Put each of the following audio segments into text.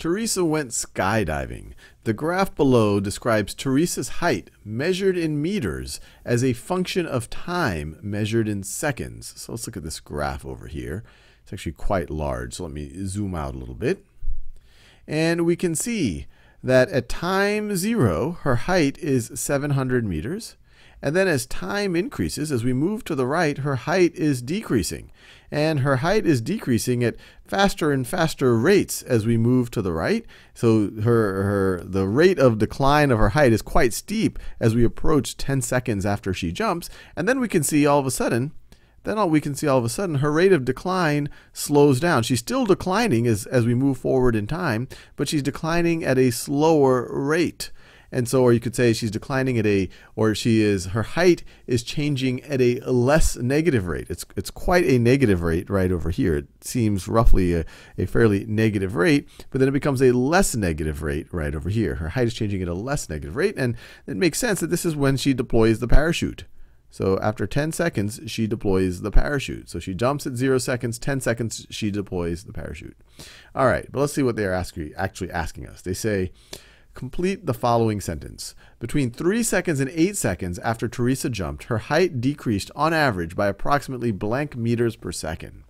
Teresa went skydiving. The graph below describes Teresa's height measured in meters as a function of time measured in seconds. So let's look at this graph over here. It's actually quite large, so let me zoom out a little bit. And we can see that at time zero, her height is 700 meters. And then as time increases, as we move to the right, her height is decreasing. And her height is decreasing at faster and faster rates as we move to the right. So her, her the rate of decline of her height is quite steep as we approach 10 seconds after she jumps. And then we can see all of a sudden, then all we can see all of a sudden her rate of decline slows down. She's still declining as, as we move forward in time, but she's declining at a slower rate. And so, or you could say she's declining at a, or she is, her height is changing at a less negative rate. It's, it's quite a negative rate right over here. It seems roughly a, a fairly negative rate, but then it becomes a less negative rate right over here. Her height is changing at a less negative rate, and it makes sense that this is when she deploys the parachute. So after 10 seconds, she deploys the parachute. So she jumps at 0 seconds, 10 seconds, she deploys the parachute. All right, but let's see what they're asking, actually asking us. They say, Complete the following sentence. Between 3 seconds and 8 seconds after Teresa jumped, her height decreased on average by approximately blank meters per second.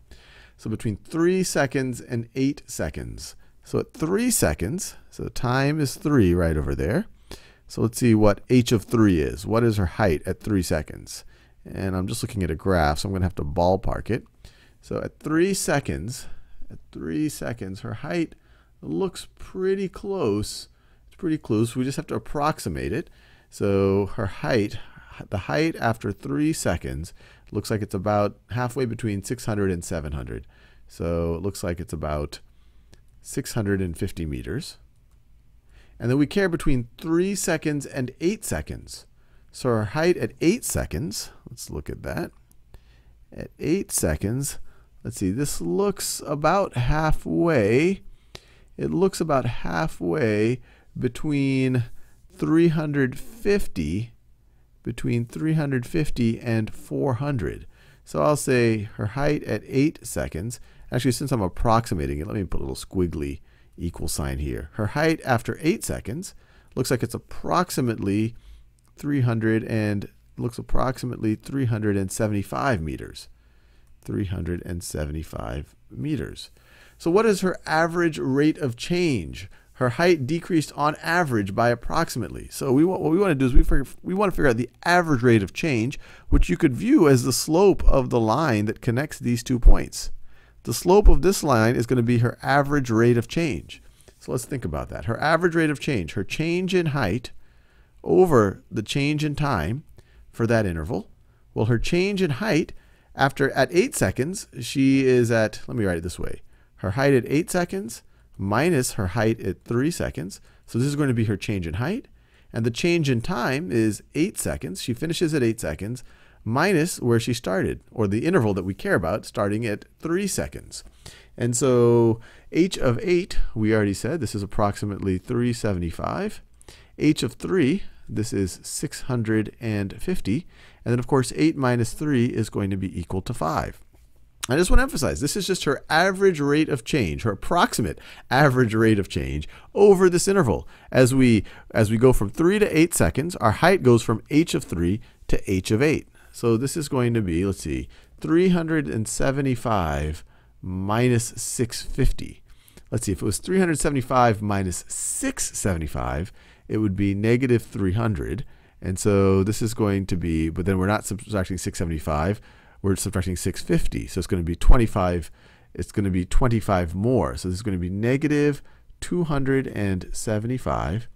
So between 3 seconds and 8 seconds. So at 3 seconds, so time is 3 right over there. So let's see what h of 3 is. What is her height at 3 seconds? And I'm just looking at a graph, so I'm going to have to ballpark it. So at 3 seconds, at 3 seconds, her height looks pretty close pretty close. We just have to approximate it. So her height, the height after three seconds, looks like it's about halfway between 600 and 700. So it looks like it's about 650 meters. And then we care between 3 seconds and 8 seconds. So our height at 8 seconds, let's look at that. At 8 seconds, let's see, this looks about halfway. It looks about halfway between 350 between 350 and 400. So I'll say her height at 8 seconds. Actually, since I'm approximating it, let me put a little squiggly equal sign here. Her height after 8 seconds looks like it's approximately 300 and looks approximately 375 meters. 375 meters. So what is her average rate of change? Her height decreased on average by approximately. So we what we want to do is we, figure, we want to figure out the average rate of change, which you could view as the slope of the line that connects these two points. The slope of this line is going to be her average rate of change. So let's think about that. Her average rate of change, her change in height over the change in time for that interval. Well, her change in height after at 8 seconds, she is at, let me write it this way. Her height at 8 seconds minus her height at 3 seconds. So this is going to be her change in height. And the change in time is 8 seconds. She finishes at 8 seconds minus where she started, or the interval that we care about, starting at 3 seconds. And so h of 8, we already said, this is approximately 375. h of 3, this is 650. And then, of course, 8 minus 3 is going to be equal to 5. I just want to emphasize this is just her average rate of change, her approximate average rate of change over this interval. As we as we go from 3 to 8 seconds, our height goes from h of 3 to h of 8. So this is going to be, let's see, 375 minus 650. Let's see, if it was 375 minus 675, it would be negative 300. And so this is going to be, but then we're not subtracting 675 we're subtracting 650. So it's going to be 25. It's going to be 25 more. So this is going to be negative 275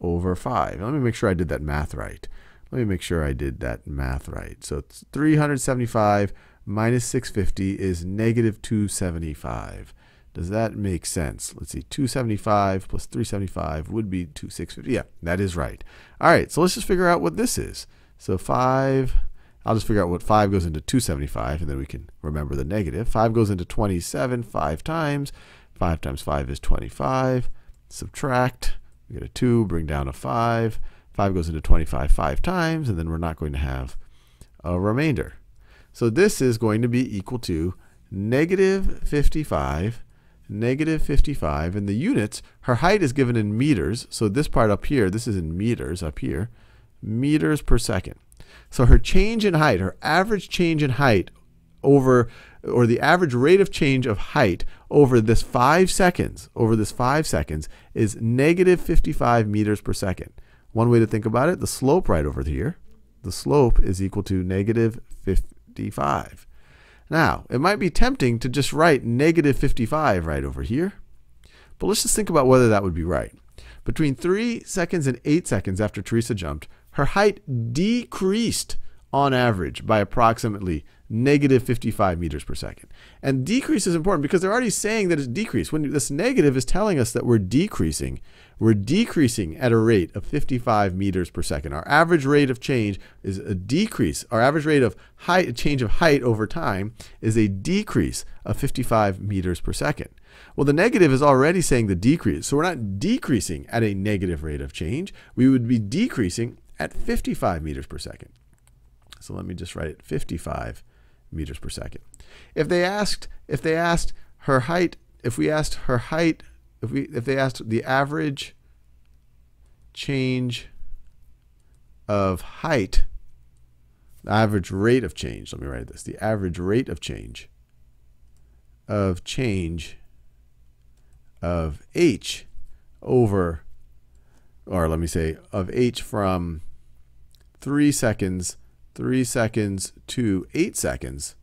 over 5. Let me make sure I did that math right. Let me make sure I did that math right. So it's 375 minus 650 is negative 275. Does that make sense? Let's see, 275 plus 375 would be 2650. Yeah, that is right. All right, so let's just figure out what this is. So 5 I'll just figure out what 5 goes into 275, and then we can remember the negative. 5 goes into 27 5 times. 5 times 5 is 25. Subtract. We get a 2, bring down a 5. 5 goes into 25 5 times, and then we're not going to have a remainder. So this is going to be equal to negative 55, negative 55. And the units, her height is given in meters. So this part up here, this is in meters up here, meters per second. So her change in height, her average change in height over, or the average rate of change of height over this five seconds, over this five seconds, is negative 55 meters per second. One way to think about it, the slope right over here, the slope is equal to negative 55. Now, it might be tempting to just write negative 55 right over here, but let's just think about whether that would be right. Between 3 seconds and 8 seconds after Teresa jumped, her height decreased on average by approximately negative 55 meters per second. And decrease is important because they're already saying that it's decreased. When this negative is telling us that we're decreasing, we're decreasing at a rate of 55 meters per second. Our average rate of change is a decrease. Our average rate of height, change of height over time is a decrease of 55 meters per second. Well, the negative is already saying the decrease. So we're not decreasing at a negative rate of change. We would be decreasing at 55 meters per second. So let me just write it 55 meters per second. If they asked, if they asked her height, if we asked her height, if we if they asked the average change of height, the average rate of change, let me write this, the average rate of change of change of h over, or let me say, of h from 3 seconds 3 seconds to 8 seconds.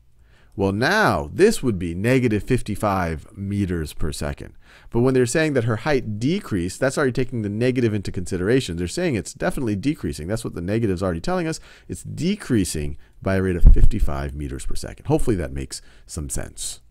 Well, now this would be negative 55 meters per second. But when they're saying that her height decreased, that's already taking the negative into consideration. They're saying it's definitely decreasing. That's what the negative is already telling us. It's decreasing by a rate of 55 meters per second. Hopefully that makes some sense.